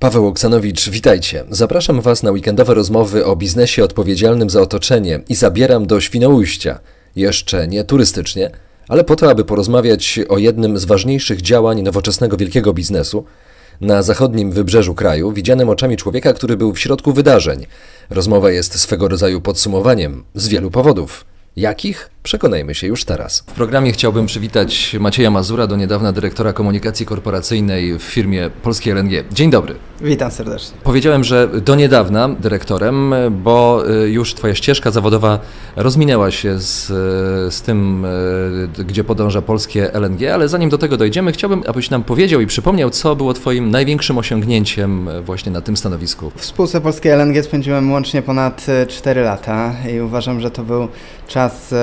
Paweł Oksanowicz, witajcie. Zapraszam Was na weekendowe rozmowy o biznesie odpowiedzialnym za otoczenie i zabieram do Świnoujścia. Jeszcze nie turystycznie, ale po to, aby porozmawiać o jednym z ważniejszych działań nowoczesnego wielkiego biznesu na zachodnim wybrzeżu kraju, widzianym oczami człowieka, który był w środku wydarzeń. Rozmowa jest swego rodzaju podsumowaniem z wielu powodów. Jakich? Przekonajmy się już teraz. W programie chciałbym przywitać Macieja Mazura, do niedawna dyrektora komunikacji korporacyjnej w firmie Polskiej LNG. Dzień dobry. Witam serdecznie. Powiedziałem, że do niedawna dyrektorem, bo y, już Twoja ścieżka zawodowa rozminęła się z, z tym, y, gdzie podąża polskie LNG, ale zanim do tego dojdziemy, chciałbym, abyś nam powiedział i przypomniał, co było Twoim największym osiągnięciem właśnie na tym stanowisku. W spółce Polskiej LNG spędziłem łącznie ponad 4 lata i uważam, że to był czas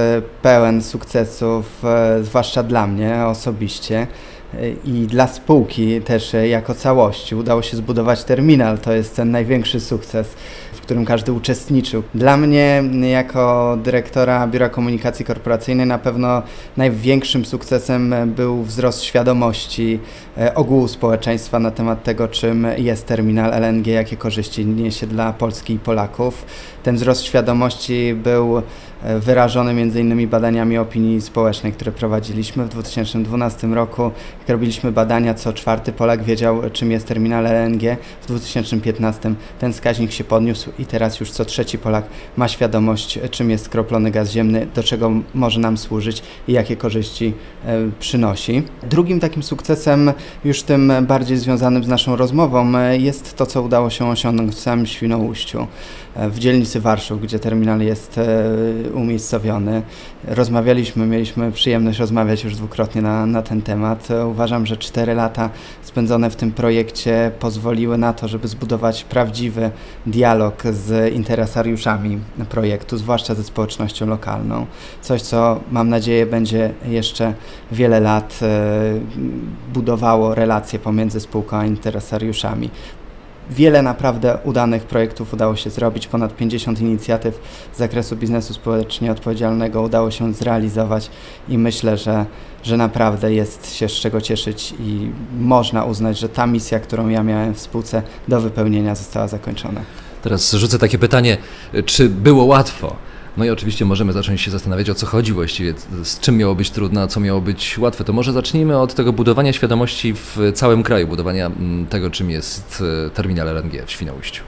pełen sukcesów, e, zwłaszcza dla mnie osobiście e, i dla spółki też e, jako całości. Udało się zbudować terminal, to jest ten największy sukces, w którym każdy uczestniczył. Dla mnie, jako dyrektora Biura Komunikacji Korporacyjnej, na pewno największym sukcesem był wzrost świadomości ogółu społeczeństwa na temat tego, czym jest terminal LNG, jakie korzyści niesie dla Polski i Polaków. Ten wzrost świadomości był wyrażony m.in. badaniami opinii społecznej, które prowadziliśmy w 2012 roku. Jak robiliśmy badania, co czwarty Polak wiedział, czym jest terminal LNG. W 2015 ten wskaźnik się podniósł i teraz już co trzeci Polak ma świadomość, czym jest skroplony gaz ziemny, do czego może nam służyć i jakie korzyści e, przynosi. Drugim takim sukcesem, już tym bardziej związanym z naszą rozmową, e, jest to, co udało się osiągnąć w samym Świnoujściu, w dzielnicy Warszów, gdzie terminal jest umiejscowiony. Rozmawialiśmy, mieliśmy przyjemność rozmawiać już dwukrotnie na, na ten temat. Uważam, że cztery lata spędzone w tym projekcie pozwoliły na to, żeby zbudować prawdziwy dialog z interesariuszami projektu, zwłaszcza ze społecznością lokalną. Coś, co mam nadzieję będzie jeszcze wiele lat e, budowało relacje pomiędzy spółką a interesariuszami. Wiele naprawdę udanych projektów udało się zrobić, ponad 50 inicjatyw z zakresu biznesu społecznie odpowiedzialnego udało się zrealizować i myślę, że, że naprawdę jest się z czego cieszyć i można uznać, że ta misja, którą ja miałem w spółce do wypełnienia została zakończona. Teraz rzucę takie pytanie, czy było łatwo? No i oczywiście możemy zacząć się zastanawiać, o co chodzi właściwie, z czym miało być trudne, a co miało być łatwe. To może zacznijmy od tego budowania świadomości w całym kraju, budowania mm, tego, czym jest e, terminal LNG w Świnoujściu.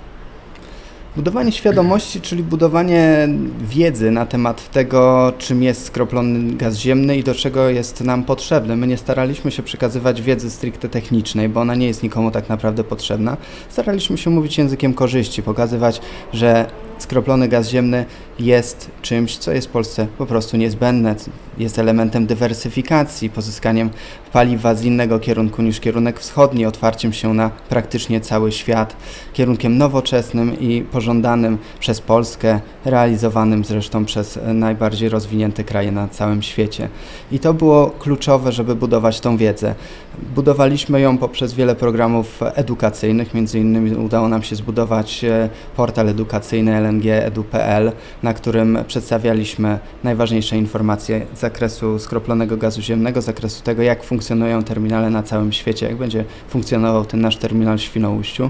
Budowanie świadomości, czyli budowanie wiedzy na temat tego, czym jest skroplony gaz ziemny i do czego jest nam potrzebny. My nie staraliśmy się przekazywać wiedzy stricte technicznej, bo ona nie jest nikomu tak naprawdę potrzebna. Staraliśmy się mówić językiem korzyści, pokazywać, że skroplony gaz ziemny jest czymś, co jest w Polsce po prostu niezbędne, jest elementem dywersyfikacji, pozyskaniem paliwa z innego kierunku niż kierunek wschodni, otwarciem się na praktycznie cały świat, kierunkiem nowoczesnym i pożądanym przez Polskę, realizowanym zresztą przez najbardziej rozwinięte kraje na całym świecie. I to było kluczowe, żeby budować tą wiedzę. Budowaliśmy ją poprzez wiele programów edukacyjnych, między innymi udało nam się zbudować e, portal edukacyjny lng.edu.pl, na którym przedstawialiśmy najważniejsze informacje z zakresu skroplonego gazu ziemnego, z zakresu tego, jak funkcjonują terminale na całym świecie, jak będzie funkcjonował ten nasz terminal w Świnoujściu.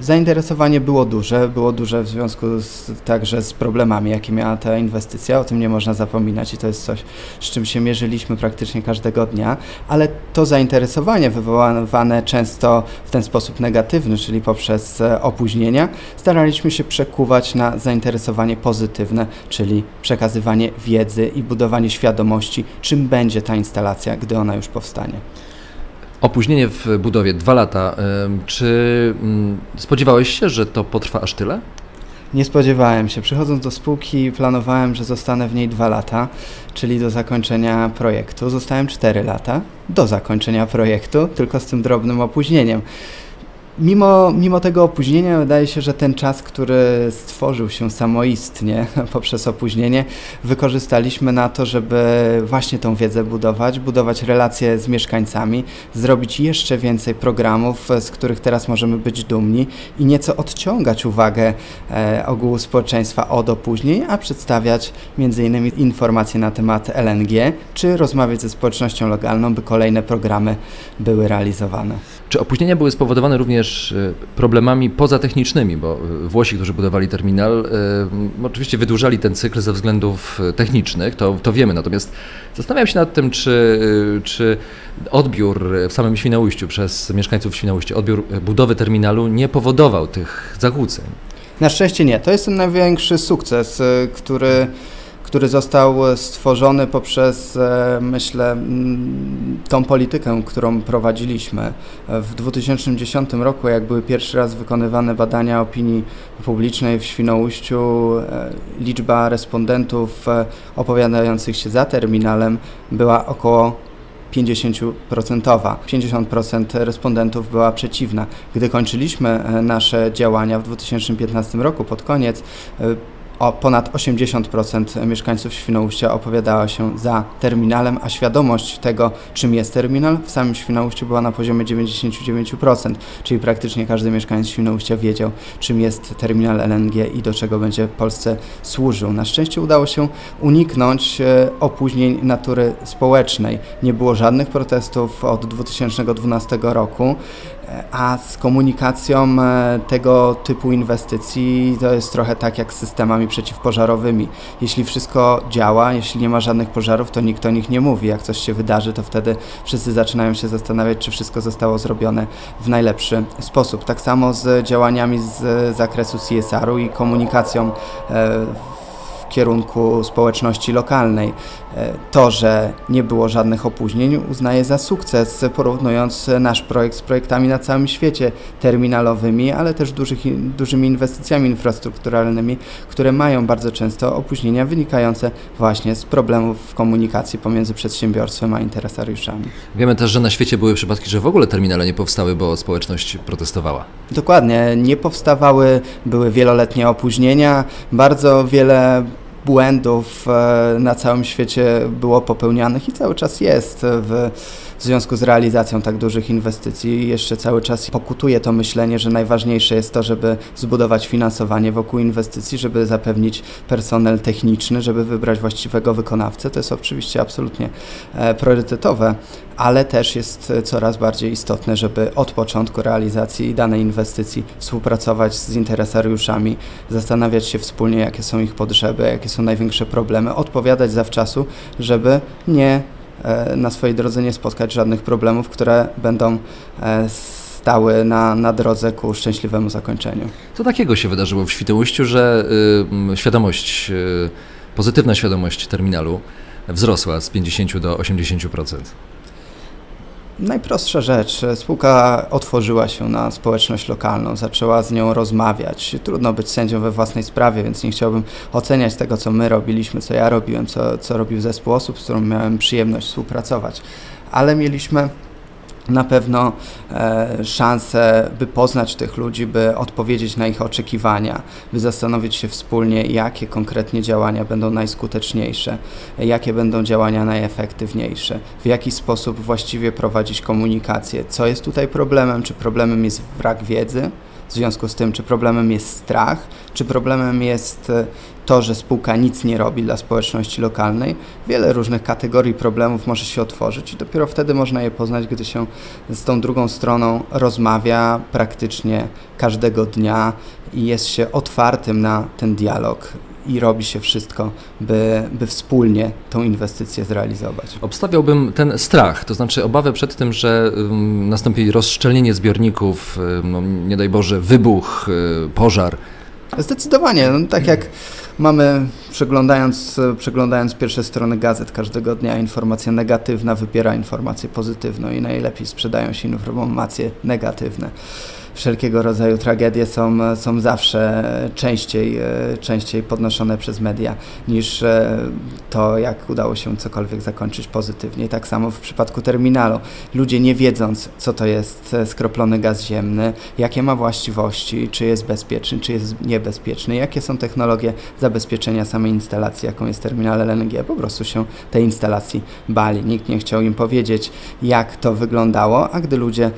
Zainteresowanie było duże, było duże w związku z, także z problemami, jakie miała ta inwestycja, o tym nie można zapominać i to jest coś, z czym się mierzyliśmy praktycznie każdego dnia, ale to zainteresowanie wywoływane często w ten sposób negatywny, czyli poprzez e, opóźnienia, staraliśmy się przekuwać na zainteresowanie pozytywne, czyli przekazywanie wiedzy i budowanie świadomości, czym będzie ta instalacja, gdy ona już powstanie. Opóźnienie w budowie dwa lata. Czy mm, spodziewałeś się, że to potrwa aż tyle? Nie spodziewałem się. Przychodząc do spółki, planowałem, że zostanę w niej dwa lata, czyli do zakończenia projektu. Zostałem cztery lata do zakończenia projektu, tylko z tym drobnym opóźnieniem. Mimo, mimo tego opóźnienia, wydaje się, że ten czas, który stworzył się samoistnie poprzez opóźnienie, wykorzystaliśmy na to, żeby właśnie tą wiedzę budować, budować relacje z mieszkańcami, zrobić jeszcze więcej programów, z których teraz możemy być dumni i nieco odciągać uwagę e, ogółu społeczeństwa od opóźnień, a przedstawiać m.in. informacje na temat LNG, czy rozmawiać ze społecznością lokalną, by kolejne programy były realizowane. Czy opóźnienia były spowodowane również problemami pozatechnicznymi, bo Włosi, którzy budowali terminal, oczywiście wydłużali ten cykl ze względów technicznych, to, to wiemy, natomiast zastanawiam się nad tym, czy, czy odbiór w samym Świnoujściu przez mieszkańców Świnoujścia, odbiór budowy terminalu nie powodował tych zakłóceń. Na szczęście nie. To jest ten największy sukces, który, który został stworzony poprzez, e, myślę, tą politykę, którą prowadziliśmy. W 2010 roku, jak były pierwszy raz wykonywane badania opinii publicznej w Świnoujściu, e, liczba respondentów e, opowiadających się za terminalem była około 50%. 50% respondentów była przeciwna. Gdy kończyliśmy e, nasze działania w 2015 roku, pod koniec, e, o ponad 80% mieszkańców Świnoujścia opowiadała się za terminalem, a świadomość tego, czym jest terminal, w samym Świnoujściu była na poziomie 99%, czyli praktycznie każdy mieszkaniec Świnoujścia wiedział, czym jest terminal LNG i do czego będzie Polsce służył. Na szczęście udało się uniknąć e, opóźnień natury społecznej. Nie było żadnych protestów od 2012 roku a z komunikacją e, tego typu inwestycji to jest trochę tak jak z systemami przeciwpożarowymi. Jeśli wszystko działa, jeśli nie ma żadnych pożarów, to nikt o nich nie mówi. Jak coś się wydarzy, to wtedy wszyscy zaczynają się zastanawiać, czy wszystko zostało zrobione w najlepszy sposób. Tak samo z działaniami z zakresu CSR-u i komunikacją e, w kierunku społeczności lokalnej. E, to, że nie było żadnych opóźnień, uznaję za sukces, porównując nasz projekt z projektami na całym świecie terminalowymi, ale też dużych, dużymi inwestycjami infrastrukturalnymi, które mają bardzo często opóźnienia wynikające właśnie z problemów w komunikacji pomiędzy przedsiębiorstwem a interesariuszami. Wiemy też, że na świecie były przypadki, że w ogóle terminale nie powstały, bo społeczność protestowała. Dokładnie, nie powstawały, były wieloletnie opóźnienia, bardzo wiele błędów e, na całym świecie było popełnianych i cały czas jest w w związku z realizacją tak dużych inwestycji jeszcze cały czas pokutuje to myślenie, że najważniejsze jest to, żeby zbudować finansowanie wokół inwestycji, żeby zapewnić personel techniczny, żeby wybrać właściwego wykonawcę. To jest oczywiście absolutnie e, priorytetowe, ale też jest coraz bardziej istotne, żeby od początku realizacji danej inwestycji współpracować z interesariuszami, zastanawiać się wspólnie, jakie są ich potrzeby, jakie są największe problemy, odpowiadać zawczasu, żeby nie na swojej drodze nie spotkać żadnych problemów, które będą e, stały na, na drodze ku szczęśliwemu zakończeniu. Co takiego się wydarzyło w Świnoujściu, że y, świadomość, y, pozytywna świadomość terminalu wzrosła z 50 do 80%? Najprostsza rzecz. Spółka otworzyła się na społeczność lokalną, zaczęła z nią rozmawiać. Trudno być sędzią we własnej sprawie, więc nie chciałbym oceniać tego, co my robiliśmy, co ja robiłem, co, co robił zespół osób, z którą miałem przyjemność współpracować. Ale mieliśmy na pewno e, szansę, by poznać tych ludzi, by odpowiedzieć na ich oczekiwania, by zastanowić się wspólnie, jakie konkretnie działania będą najskuteczniejsze, jakie będą działania najefektywniejsze, w jaki sposób właściwie prowadzić komunikację, co jest tutaj problemem, czy problemem jest brak wiedzy, w związku z tym, czy problemem jest strach, czy problemem jest e, to, że spółka nic nie robi dla społeczności lokalnej. Wiele różnych kategorii problemów może się otworzyć i dopiero wtedy można je poznać, gdy się z tą drugą stroną rozmawia praktycznie każdego dnia i jest się otwartym na ten dialog i robi się wszystko, by, by wspólnie tą inwestycję zrealizować. Obstawiałbym ten strach, to znaczy obawę przed tym, że nastąpi rozszczelnienie zbiorników, no, nie daj Boże, wybuch, um, pożar. Zdecydowanie. No, tak jak mamy, przeglądając, przeglądając pierwsze strony gazet każdego dnia, informacja negatywna wypiera informację pozytywną i najlepiej sprzedają się informacje negatywne wszelkiego rodzaju tragedie są, są zawsze częściej, e, częściej podnoszone przez media niż e, to, jak udało się cokolwiek zakończyć pozytywnie. Tak samo w przypadku terminalu. Ludzie nie wiedząc, co to jest e, skroplony gaz ziemny, jakie ma właściwości, czy jest bezpieczny, czy jest niebezpieczny, jakie są technologie zabezpieczenia samej instalacji, jaką jest terminal LNG, po prostu się tej instalacji bali. Nikt nie chciał im powiedzieć, jak to wyglądało, a gdy ludzie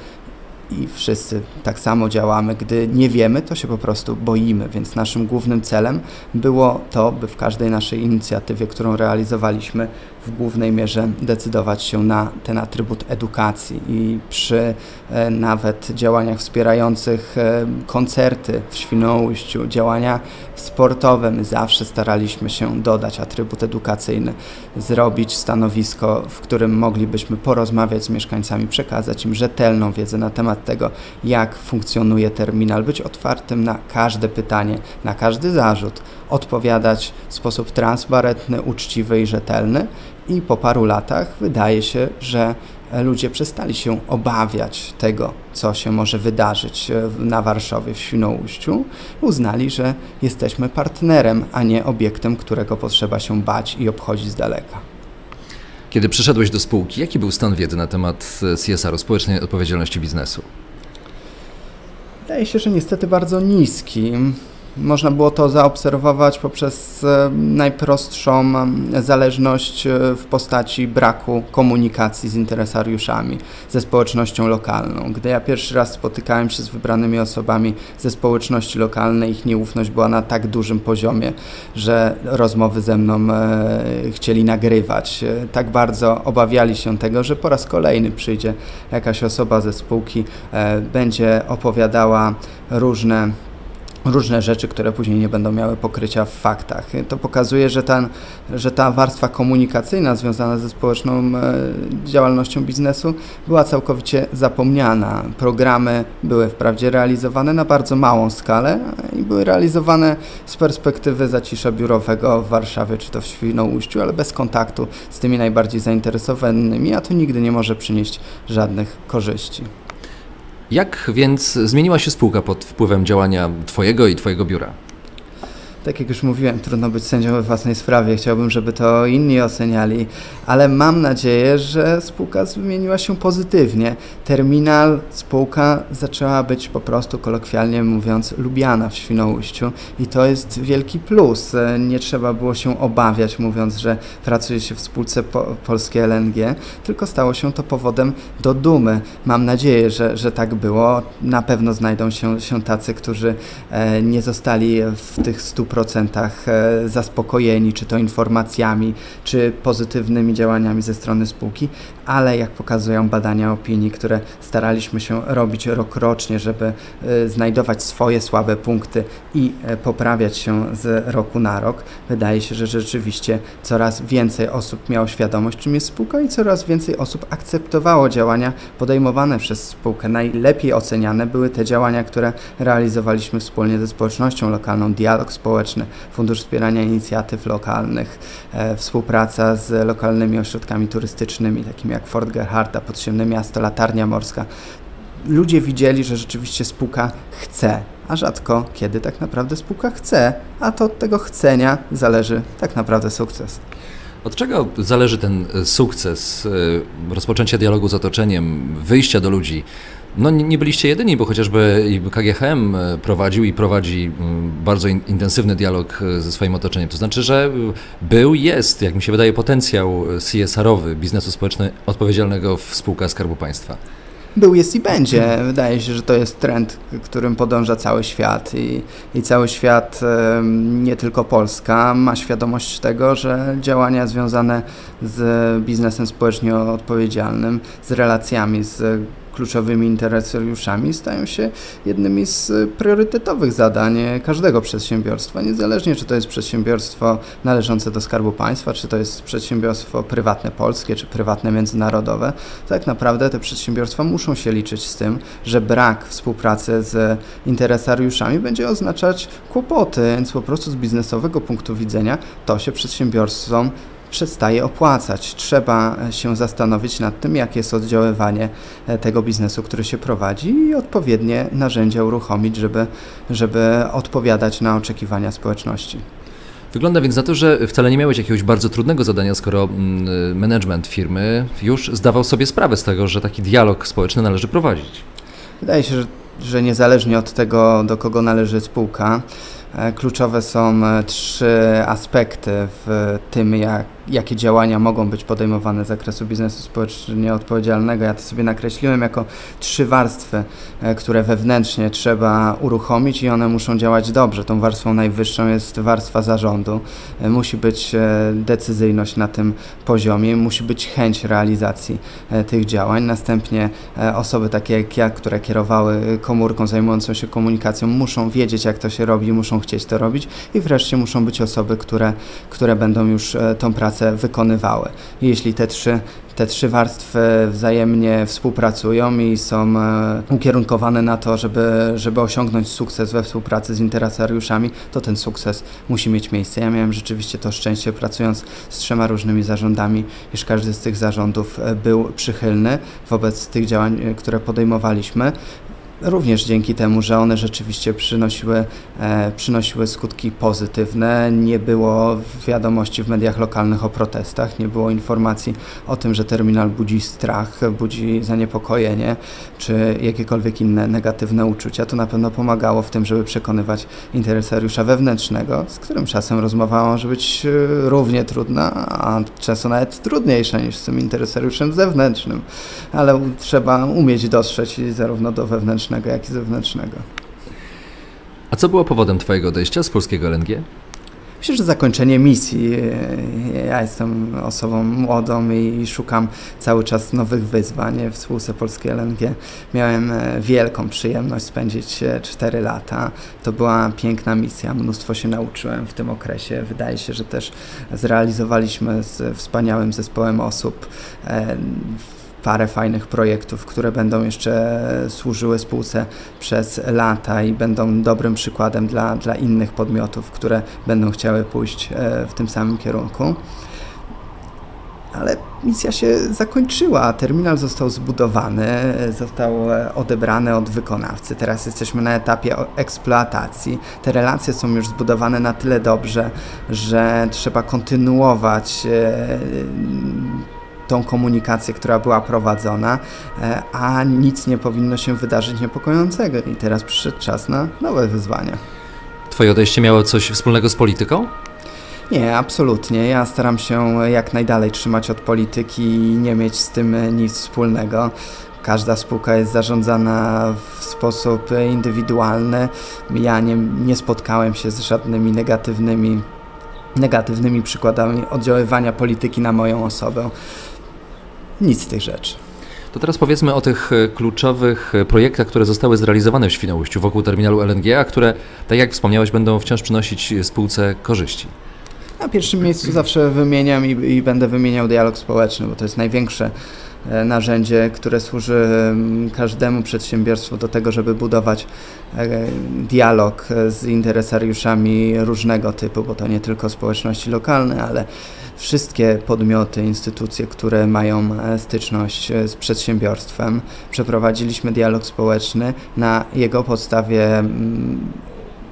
i wszyscy tak samo działamy. Gdy nie wiemy, to się po prostu boimy, więc naszym głównym celem było to, by w każdej naszej inicjatywie, którą realizowaliśmy, w głównej mierze decydować się na ten atrybut edukacji i przy e, nawet działaniach wspierających e, koncerty w Świnoujściu, działania sportowe, my zawsze staraliśmy się dodać atrybut edukacyjny, zrobić stanowisko, w którym moglibyśmy porozmawiać z mieszkańcami, przekazać im rzetelną wiedzę na temat tego, jak funkcjonuje terminal, być otwartym na każde pytanie, na każdy zarzut, odpowiadać w sposób transparentny, uczciwy i rzetelny. I po paru latach wydaje się, że ludzie przestali się obawiać tego, co się może wydarzyć e, na Warszawie, w Świnoujściu. Uznali, że jesteśmy partnerem, a nie obiektem, którego potrzeba się bać i obchodzić z daleka. Kiedy przyszedłeś do spółki, jaki był stan wiedzy na temat e, CSR-u, społecznej odpowiedzialności biznesu? Wydaje się, że niestety bardzo niski. Można było to zaobserwować poprzez e, najprostszą e, zależność e, w postaci braku komunikacji z interesariuszami, ze społecznością lokalną. Gdy ja pierwszy raz spotykałem się z wybranymi osobami ze społeczności lokalnej, ich nieufność była na tak dużym poziomie, że rozmowy ze mną chcieli nagrywać. Tak bardzo obawiali się tego, że po raz kolejny przyjdzie jakaś osoba ze spółki, będzie opowiadała różne różne rzeczy, które później nie będą miały pokrycia w faktach. To pokazuje, że, ten, że ta warstwa komunikacyjna związana ze społeczną e, działalnością biznesu była całkowicie zapomniana. Programy były wprawdzie realizowane na bardzo małą skalę i były realizowane z perspektywy zacisza biurowego w Warszawie czy to w Świnoujściu, ale bez kontaktu z tymi najbardziej zainteresowanymi, a to nigdy nie może przynieść żadnych korzyści. Jak więc zmieniła się spółka pod wpływem działania Twojego i Twojego biura? Tak jak już mówiłem, trudno być sędzią we własnej sprawie. Chciałbym, żeby to inni oceniali, ale mam nadzieję, że spółka zmieniła się pozytywnie. Terminal, spółka zaczęła być po prostu, kolokwialnie mówiąc, lubiana w Świnoujściu i to jest wielki plus. Nie trzeba było się obawiać, mówiąc, że pracuje się w spółce po, Polskie LNG, tylko stało się to powodem do dumy. Mam nadzieję, że, że tak było. Na pewno znajdą się, się tacy, którzy e, nie zostali w tych 100% 100% e, zaspokojeni, czy to informacjami, czy pozytywnymi działaniami ze strony spółki, ale jak pokazują badania opinii, które staraliśmy się robić rokrocznie, żeby e, znajdować swoje słabe punkty i e, poprawiać się z roku na rok, wydaje się, że rzeczywiście coraz więcej osób miało świadomość, czym jest spółka i coraz więcej osób akceptowało działania podejmowane przez spółkę. Najlepiej oceniane były te działania, które realizowaliśmy wspólnie ze społecznością lokalną, dialog społeczny, społeczny, Fundusz Wspierania Inicjatyw Lokalnych, e, współpraca z lokalnymi ośrodkami turystycznymi, takimi jak Fort Gerharda, Podziemne Miasto, Latarnia Morska. Ludzie widzieli, że rzeczywiście spółka chce, a rzadko kiedy tak naprawdę spółka chce, a to od tego chcenia zależy tak naprawdę sukces. Od czego zależy ten sukces e, rozpoczęcia dialogu z otoczeniem, wyjścia do ludzi? No nie byliście jedyni, bo chociażby KGHM e, prowadził i prowadzi bardzo intensywny dialog ze swoim otoczeniem. To znaczy, że był, jest, jak mi się wydaje, potencjał CSR-owy biznesu społecznego odpowiedzialnego w spółkach Skarbu Państwa był, jest i będzie. Wydaje się, że to jest trend, którym podąża cały świat i, i cały świat, nie tylko Polska, ma świadomość tego, że działania związane z biznesem społecznie odpowiedzialnym, z relacjami z kluczowymi interesariuszami stają się jednymi z priorytetowych zadań każdego przedsiębiorstwa, niezależnie czy to jest przedsiębiorstwo należące do Skarbu Państwa, czy to jest przedsiębiorstwo prywatne polskie, czy prywatne międzynarodowe. Tak naprawdę te przedsiębiorstwa muszą się liczyć z tym, że brak współpracy z interesariuszami będzie oznaczać kłopoty, więc po prostu z biznesowego punktu widzenia to się przedsiębiorstwom przestaje opłacać. Trzeba się zastanowić nad tym, jakie jest oddziaływanie e, tego biznesu, który się prowadzi i odpowiednie narzędzia uruchomić, żeby, żeby odpowiadać na oczekiwania społeczności. Wygląda więc na to, że wcale nie miałeś jakiegoś bardzo trudnego zadania, skoro mm, management firmy już zdawał sobie sprawę z tego, że taki dialog społeczny należy prowadzić. Wydaje się, że, że niezależnie od tego, do kogo należy spółka, e, kluczowe są e, trzy aspekty w tym, jak jakie działania mogą być podejmowane z zakresu biznesu społecznie odpowiedzialnego. Ja to sobie nakreśliłem jako trzy warstwy, e, które wewnętrznie trzeba uruchomić i one muszą działać dobrze. Tą warstwą najwyższą jest warstwa zarządu. E, musi być e, decyzyjność na tym poziomie, musi być chęć realizacji tych działań. Następnie osoby takie jak ja, które kierowały komórką zajmującą się komunikacją, muszą wiedzieć, jak to się robi, muszą chcieć to robić i wreszcie muszą być osoby, które, które będą już tą pracę wykonywały. I jeśli te trzy te trzy warstwy wzajemnie współpracują i są e, ukierunkowane na to, żeby, żeby osiągnąć sukces we współpracy z interesariuszami, to ten sukces musi mieć miejsce. Ja miałem rzeczywiście to szczęście pracując z trzema różnymi zarządami, iż każdy z tych zarządów e, był przychylny wobec tych działań, e, które podejmowaliśmy również dzięki temu, że one rzeczywiście przynosiły, e, przynosiły skutki pozytywne. Nie było wiadomości w mediach lokalnych o protestach, nie było informacji o tym, że terminal budzi strach, budzi zaniepokojenie czy jakiekolwiek inne negatywne uczucia. To na pewno pomagało w tym, żeby przekonywać interesariusza wewnętrznego, z którym czasem rozmowa może być e, równie trudna, a często nawet trudniejsza niż z tym interesariuszem zewnętrznym, ale trzeba umieć dotrzeć zarówno do wewnętrznego, wewnętrznego, jak i zewnętrznego. A co było powodem Twojego odejścia z polskiego LNG? Myślę, że zakończenie misji. Ja jestem osobą młodą i szukam cały czas nowych wyzwań. W spółce Polskiej LNG miałem e, wielką przyjemność spędzić 4 lata. To była piękna misja, mnóstwo się nauczyłem w tym okresie. Wydaje się, że też zrealizowaliśmy z wspaniałym zespołem osób e, parę fajnych projektów, które będą jeszcze służyły spółce przez lata i będą dobrym przykładem dla, dla innych podmiotów, które będą chciały pójść e, w tym samym kierunku. Ale misja się zakończyła, terminal został zbudowany, został e, odebrany od wykonawcy. Teraz jesteśmy na etapie eksploatacji. Te relacje są już zbudowane na tyle dobrze, że trzeba kontynuować e, tą komunikację, która była prowadzona, e, a nic nie powinno się wydarzyć niepokojącego. I teraz przyszedł czas na nowe wyzwania. Twoje odejście miało coś wspólnego z polityką? Nie, absolutnie. Ja staram się jak najdalej trzymać od polityki i nie mieć z tym nic wspólnego. Każda spółka jest zarządzana w sposób indywidualny. Ja nie, nie spotkałem się z żadnymi negatywnymi, negatywnymi przykładami oddziaływania polityki na moją osobę. Nic z tych rzeczy. To teraz powiedzmy o tych e, kluczowych e, projektach, które zostały zrealizowane w Świnoujściu wokół terminalu LNG, a które, tak jak wspomniałeś, będą wciąż przynosić spółce korzyści. Na pierwszym miejscu zawsze wymieniam i, i będę wymieniał dialog społeczny, bo to jest największe narzędzie, które służy każdemu przedsiębiorstwu do tego, żeby budować dialog z interesariuszami różnego typu, bo to nie tylko społeczności lokalne, ale wszystkie podmioty, instytucje, które mają e, styczność e, z przedsiębiorstwem. Przeprowadziliśmy dialog społeczny. Na jego podstawie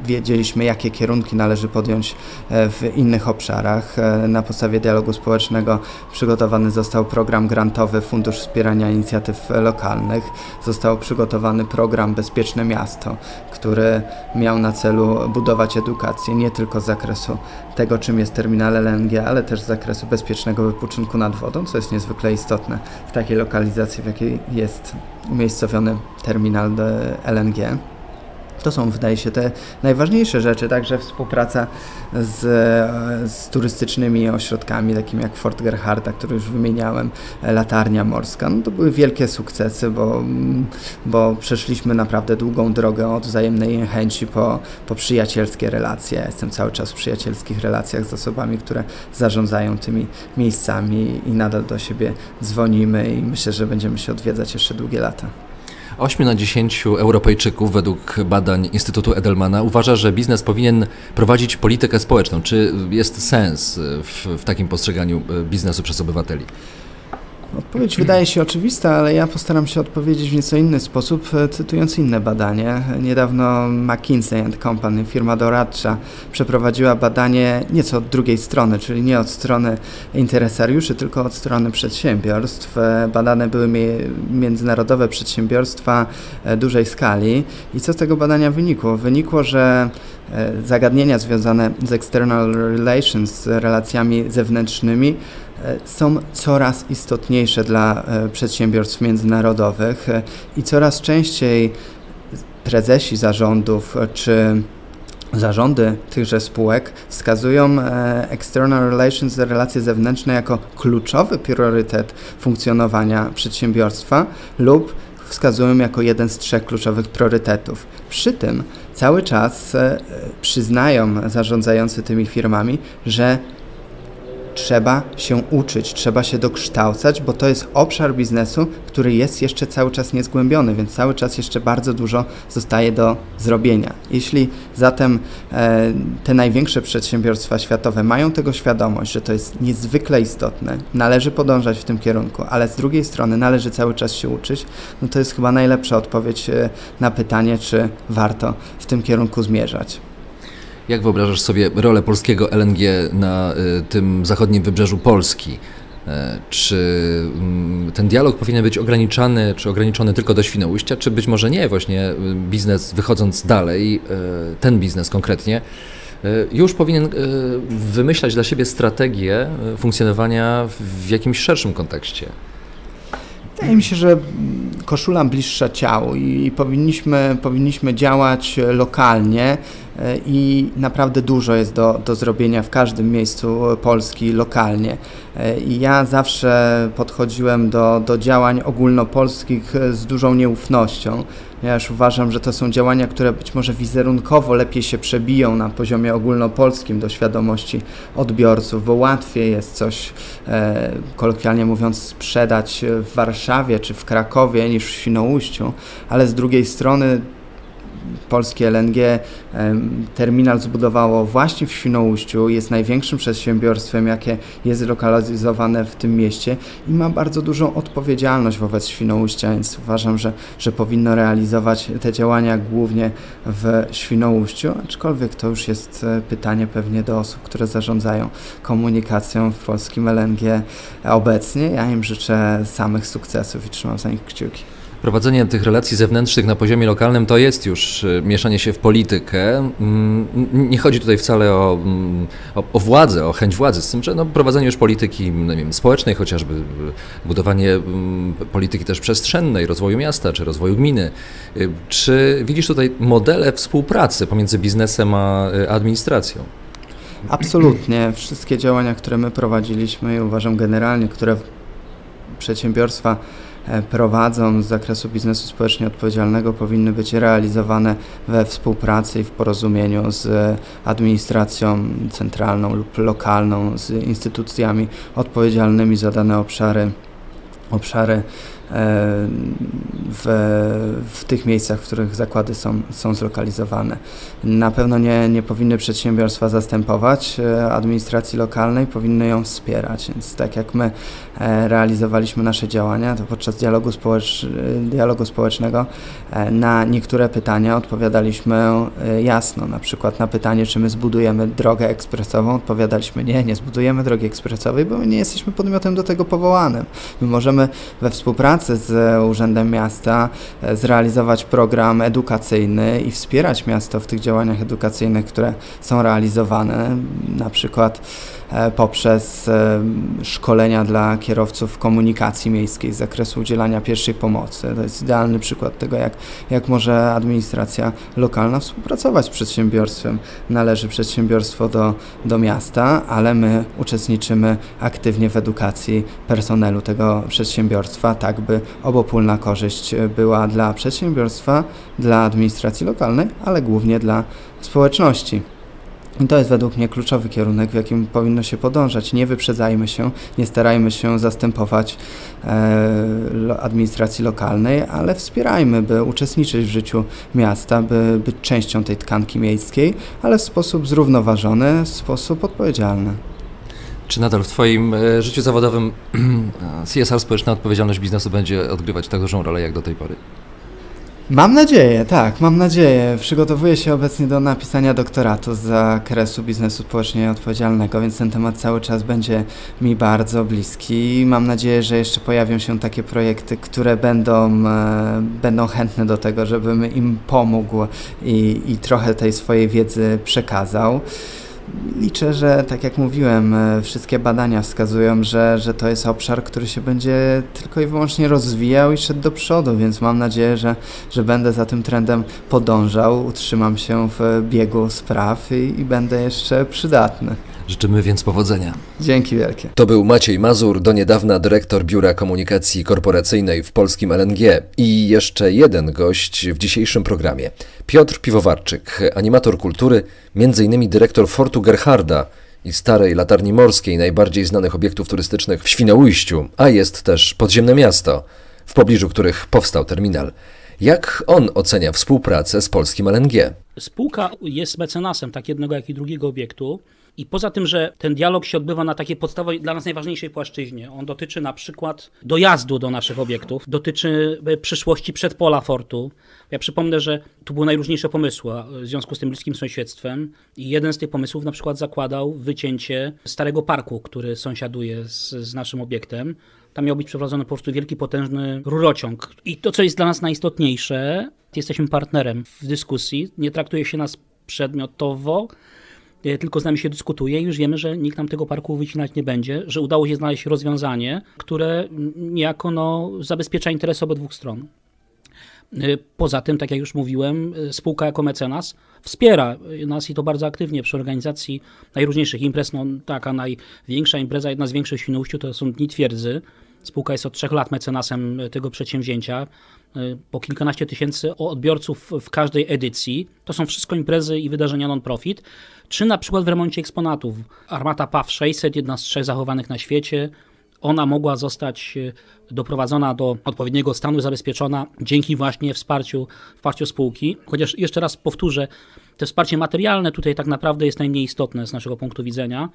wiedzieliśmy, jakie kierunki należy podjąć e, w innych obszarach. E, na podstawie dialogu społecznego przygotowany został program grantowy Fundusz Wspierania Inicjatyw Lokalnych. Został przygotowany program Bezpieczne Miasto, który miał na celu budować edukację nie tylko z zakresu tego, czym jest terminal LNG, ale też z zakresu bezpiecznego wypoczynku nad wodą, co jest niezwykle istotne w takiej lokalizacji, w jakiej jest umiejscowiony terminal LNG. To są, wydaje się, te najważniejsze rzeczy, także współpraca z, z turystycznymi ośrodkami, takimi jak Fort Gerharda, który już wymieniałem, Latarnia Morska. No to były wielkie sukcesy, bo, bo przeszliśmy naprawdę długą drogę od wzajemnej chęci po, po przyjacielskie relacje. Ja jestem cały czas w przyjacielskich relacjach z osobami, które zarządzają tymi miejscami i nadal do siebie dzwonimy i myślę, że będziemy się odwiedzać jeszcze długie lata. 8 na 10 Europejczyków według badań Instytutu Edelmana uważa, że biznes powinien prowadzić politykę społeczną. Czy jest sens w, w takim postrzeganiu biznesu przez obywateli? Odpowiedź wydaje się oczywista, ale ja postaram się odpowiedzieć w nieco inny sposób, e, cytując inne badanie. Niedawno McKinsey Company, firma doradcza, przeprowadziła badanie nieco od drugiej strony, czyli nie od strony interesariuszy, tylko od strony przedsiębiorstw. E, badane były międzynarodowe przedsiębiorstwa e, dużej skali. I co z tego badania wynikło? Wynikło, że zagadnienia związane z external relations, z relacjami zewnętrznymi, są coraz istotniejsze dla e, przedsiębiorstw międzynarodowych e, i coraz częściej prezesi zarządów czy zarządy tychże spółek wskazują external relations, relacje zewnętrzne jako kluczowy priorytet funkcjonowania przedsiębiorstwa lub wskazują jako jeden z trzech kluczowych priorytetów. Przy tym cały czas przyznają zarządzający tymi firmami, że trzeba się uczyć, trzeba się dokształcać, bo to jest obszar biznesu, który jest jeszcze cały czas niezgłębiony, więc cały czas jeszcze bardzo dużo zostaje do zrobienia. Jeśli zatem e, te największe przedsiębiorstwa światowe mają tego świadomość, że to jest niezwykle istotne, należy podążać w tym kierunku, ale z drugiej strony należy cały czas się uczyć, no to jest chyba najlepsza odpowiedź e, na pytanie, czy warto w tym kierunku zmierzać. Jak wyobrażasz sobie rolę polskiego LNG na y, tym zachodnim wybrzeżu Polski? E, czy mm, ten dialog powinien być ograniczany, czy ograniczony tylko do Świnoujścia, czy być może nie, właśnie y, biznes wychodząc dalej, y, ten biznes konkretnie, już powinien wymyślać dla siebie strategię funkcjonowania w jakimś szerszym kontekście? Wydaje mi się, że koszula bliższa ciału i powinniśmy, powinniśmy działać lokalnie e, i naprawdę dużo jest do, do zrobienia w każdym miejscu Polski lokalnie. E, I ja zawsze podchodziłem do, do działań ogólnopolskich z dużą nieufnością. Już uważam, że to są działania, które być może wizerunkowo lepiej się przebiją na poziomie ogólnopolskim do świadomości odbiorców, bo łatwiej jest coś, e, kolokwialnie mówiąc, sprzedać w Warszawie czy w Krakowie niż w Świnoujściu, ale z drugiej strony polskie LNG terminal zbudowało właśnie w Świnoujściu, jest największym przedsiębiorstwem, jakie jest zlokalizowane w tym mieście i ma bardzo dużą odpowiedzialność wobec Świnoujścia, więc uważam, że, że powinno realizować te działania głównie w Świnoujściu, aczkolwiek to już jest e, pytanie pewnie do osób, które zarządzają komunikacją w polskim LNG obecnie. Ja im życzę samych sukcesów i trzymam za nich kciuki prowadzenie tych relacji zewnętrznych na poziomie lokalnym to jest już y, mieszanie się w politykę. Mm, nie chodzi tutaj wcale o, mm, o, o władzę, o chęć władzy, z tym, że no, prowadzenie już polityki no wiem, społecznej, chociażby y, budowanie mm, polityki też przestrzennej, rozwoju miasta czy rozwoju gminy. Y, czy widzisz tutaj modele współpracy pomiędzy biznesem a administracją? Absolutnie. Wszystkie działania, które my prowadziliśmy i uważam generalnie, które przedsiębiorstwa prowadzą z zakresu biznesu społecznie odpowiedzialnego powinny być realizowane we współpracy i w porozumieniu z administracją centralną lub lokalną, z instytucjami odpowiedzialnymi za dane obszary, obszary w, w tych miejscach, w których zakłady są, są zlokalizowane. Na pewno nie, nie powinny przedsiębiorstwa zastępować e, administracji lokalnej, powinny ją wspierać. Więc tak jak my e, realizowaliśmy nasze działania, to podczas dialogu, społecz, dialogu społecznego e, na niektóre pytania odpowiadaliśmy jasno. Na przykład na pytanie, czy my zbudujemy drogę ekspresową, odpowiadaliśmy nie, nie zbudujemy drogi ekspresowej, bo my nie jesteśmy podmiotem do tego powołanym. My możemy we współpracy współpracy z Urzędem Miasta e, zrealizować program edukacyjny i wspierać miasto w tych działaniach edukacyjnych, które są realizowane, na przykład poprzez e, szkolenia dla kierowców komunikacji miejskiej z zakresu udzielania pierwszej pomocy. To jest idealny przykład tego, jak, jak może administracja lokalna współpracować z przedsiębiorstwem. Należy przedsiębiorstwo do, do miasta, ale my uczestniczymy aktywnie w edukacji personelu tego przedsiębiorstwa, tak by obopólna korzyść była dla przedsiębiorstwa, dla administracji lokalnej, ale głównie dla społeczności. I to jest według mnie kluczowy kierunek, w jakim powinno się podążać. Nie wyprzedzajmy się, nie starajmy się zastępować e, administracji lokalnej, ale wspierajmy, by uczestniczyć w życiu miasta, by być częścią tej tkanki miejskiej, ale w sposób zrównoważony, w sposób odpowiedzialny. Czy nadal w Twoim e, życiu zawodowym CSR, społeczna odpowiedzialność biznesu, będzie odgrywać tak dużą rolę jak do tej pory? Mam nadzieję, tak, mam nadzieję. Przygotowuję się obecnie do napisania doktoratu z zakresu biznesu społecznie odpowiedzialnego, więc ten temat cały czas będzie mi bardzo bliski. Mam nadzieję, że jeszcze pojawią się takie projekty, które będą, e, będą chętne do tego, żebym im pomógł i, i trochę tej swojej wiedzy przekazał. Liczę, że tak jak mówiłem, e, wszystkie badania wskazują, że, że to jest obszar, który się będzie tylko i wyłącznie rozwijał i szedł do przodu, więc mam nadzieję, że, że będę za tym trendem podążał, utrzymam się w biegu spraw i, i będę jeszcze przydatny. Życzymy więc powodzenia. Dzięki wielkie. To był Maciej Mazur, do niedawna dyrektor Biura Komunikacji Korporacyjnej w polskim LNG i jeszcze jeden gość w dzisiejszym programie. Piotr Piwowarczyk, animator kultury, m.in. dyrektor Fortu Gerharda i starej latarni morskiej, najbardziej znanych obiektów turystycznych w Świnoujściu, a jest też podziemne miasto, w pobliżu których powstał terminal. Jak on ocenia współpracę z polskim LNG? Spółka jest mecenasem tak jednego, jak i drugiego obiektu. I poza tym, że ten dialog się odbywa na takiej podstawowej, dla nas najważniejszej płaszczyźnie, on dotyczy na przykład dojazdu do naszych obiektów, dotyczy e, przyszłości przedpola fortu. Ja przypomnę, że tu były najróżniejsze pomysły w związku z tym bliskim sąsiedztwem i jeden z tych pomysłów na przykład zakładał wycięcie starego parku, który sąsiaduje z, z naszym obiektem. Tam miał być przeprowadzony po prostu wielki, potężny rurociąg. I to, co jest dla nas najistotniejsze, jesteśmy partnerem w dyskusji, nie traktuje się nas przedmiotowo, tylko z nami się dyskutuje i już wiemy, że nikt nam tego parku wycinać nie będzie, że udało się znaleźć rozwiązanie, które niejako no, zabezpiecza interesy obydwu stron. E, poza tym, tak jak już mówiłem, e, spółka jako mecenas wspiera nas i to bardzo aktywnie przy organizacji najróżniejszych imprez. No, taka największa impreza, jedna z większych w Świnoujściu to są Dni Twierdzy. Spółka jest od trzech lat mecenasem tego przedsięwzięcia. Po kilkanaście tysięcy odbiorców w każdej edycji. To są wszystko imprezy i wydarzenia non-profit czy na przykład w remoncie eksponatów. Armata PAW 600, jedna z trzech zachowanych na świecie, ona mogła zostać e, doprowadzona do odpowiedniego stanu, zabezpieczona dzięki właśnie wsparciu, wsparciu spółki. Chociaż jeszcze raz powtórzę, to wsparcie materialne tutaj tak naprawdę jest najmniej istotne z naszego punktu widzenia.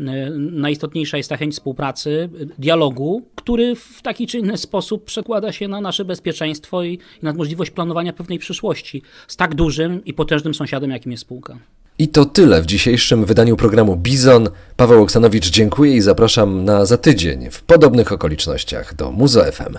E, najistotniejsza jest ta chęć współpracy, dialogu, który w taki czy inny sposób przekłada się na nasze bezpieczeństwo i na możliwość planowania pewnej przyszłości z tak dużym i potężnym sąsiadem, jakim jest spółka. I to tyle w dzisiejszym wydaniu programu Bizon. Paweł Oksanowicz dziękuję i zapraszam na za tydzień w podobnych okolicznościach do Muzo FM.